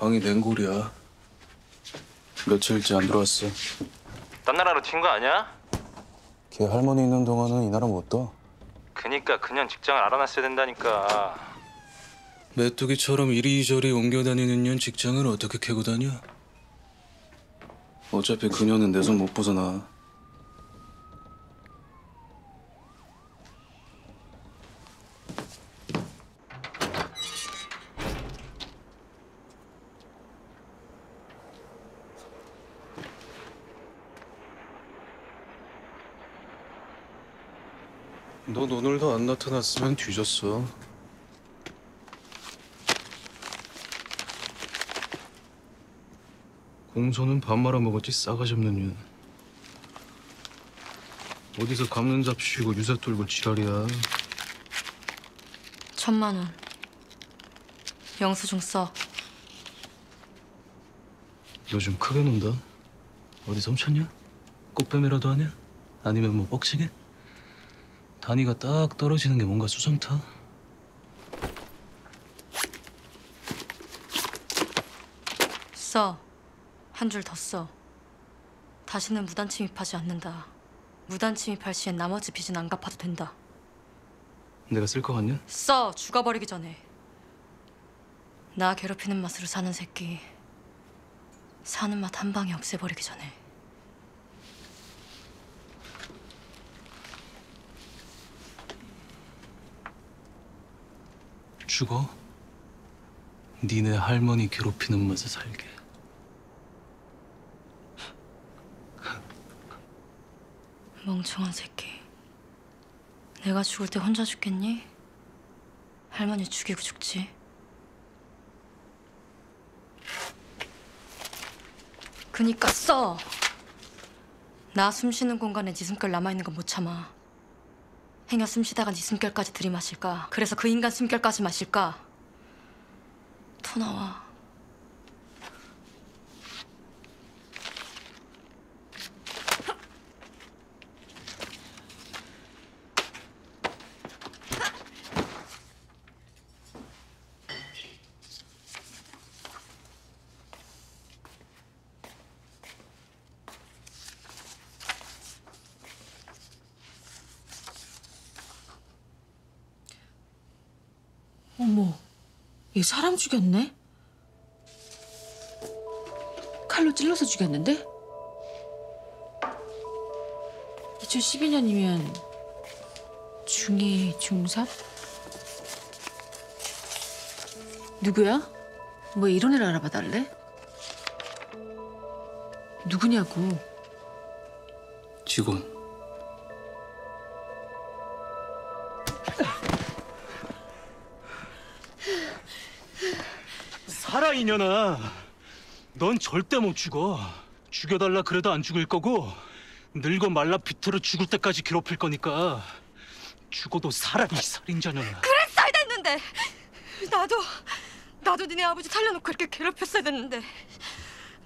방이 냉골이야. 며칠째 안 들어왔어. 딴 나라로 튄 거 아니야? 걔 할머니 있는 동안은 이 나라 못 떠. 그니까 그냥 직장을 알아놨어야 된다니까. 메뚜기처럼 이리저리 옮겨 다니는 년 직장을 어떻게 캐고 다녀? 어차피 그녀는 내 손 못 벗어나. 넌 오늘도 안 나타났으면 뒤졌어. 공소는 밥 말아 먹었지 싸가지 없는 년. 어디서 감는 잡수고 유세 뚫고 지랄이야. 천만 원. 영수증 써. 요즘 크게 논다. 어디 섬쳤냐? 꽃뱀이라도 하냐? 아니면 뭐 뻑치게? 단위가 딱 떨어지는 게 뭔가 수상타. 써. 한 줄 더 써. 다시는 무단 침입하지 않는다. 무단 침입할 시엔 나머지 빚은 안 갚아도 된다. 내가 쓸 거 같냐? 써. 죽어버리기 전에. 나 괴롭히는 맛으로 사는 새끼. 사는 맛 한 방에 없애버리기 전에. 죽어? 니네 할머니 괴롭히는 맛에 살게. 멍청한 새끼. 내가 죽을 때 혼자 죽겠니? 할머니 죽이고 죽지. 그니까 써. 나 숨 쉬는 공간에 네 숨결 남아 있는 건 못 참아. 행여 숨 쉬다가 네 숨결까지 들이마실까? 그래서 그 인간 숨결까지 마실까? 토 나와. 어머, 얘 사람 죽였네? 칼로 찔러서 죽였는데? 2012년이면 중2, 중3? 누구야? 뭐 이런 애를 알아봐 달래? 누구냐고. 직원. 살아 이년아. 넌 절대 못 죽어. 죽여달라 그래도 안 죽을 거고 늙어 말라 비틀어 죽을 때까지 괴롭힐 거니까 죽어도 살아 이 살인자년아. 그랬어야 됐는데 나도 나도 니네 아버지 살려놓고 이렇게 괴롭혔어야 됐는데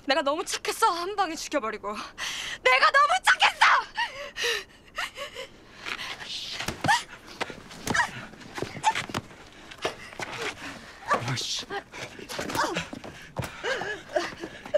내가 너무 착했어 한 방에 죽여버리고 내가 너무 착했어 아이씨.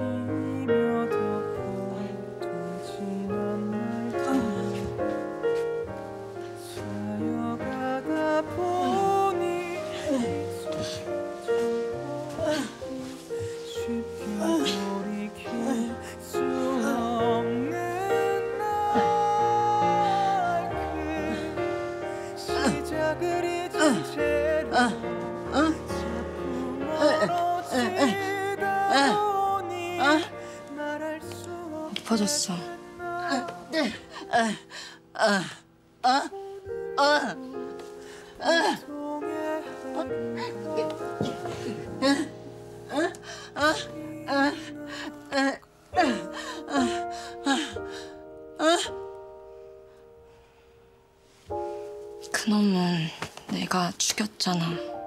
You. 없는 엎어졌어. 통에 그놈은 내가 죽였잖아.